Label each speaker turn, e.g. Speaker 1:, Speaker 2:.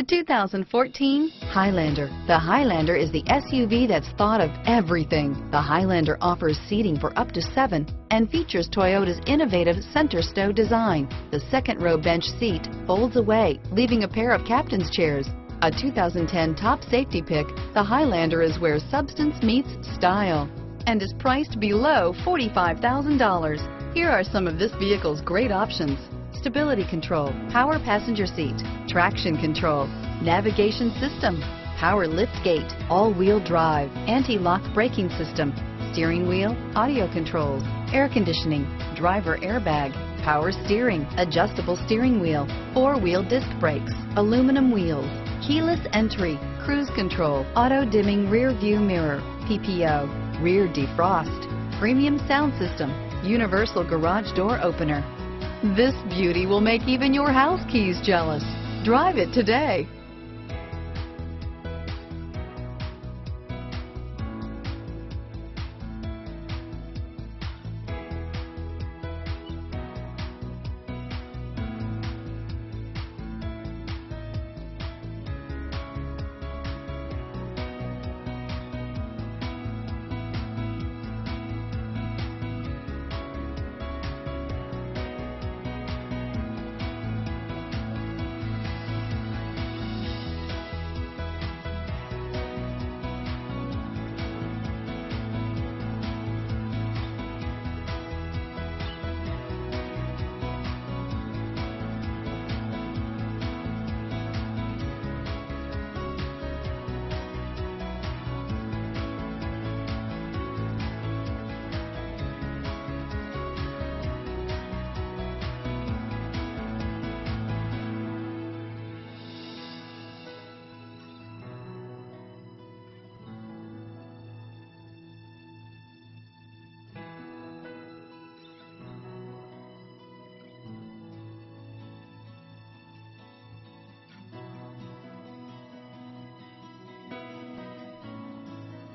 Speaker 1: The 2014 Highlander. The Highlander is the SUV that's thought of everything. The Highlander offers seating for up to seven and features Toyota's innovative center stow design. The second row bench seat folds away, leaving a pair of captain's chairs. A 2010 top safety pick, the Highlander is where substance meets style and is priced below $45,000. Here are some of this vehicle's great options stability control, power passenger seat, traction control, navigation system, power liftgate, all-wheel drive, anti-lock braking system, steering wheel, audio controls, air conditioning, driver airbag, power steering, adjustable steering wheel, four-wheel disc brakes, aluminum wheels, keyless entry, cruise control, auto-dimming rear view mirror, PPO, rear defrost, premium sound system, universal garage door opener, this beauty will make even your house keys jealous. Drive it today.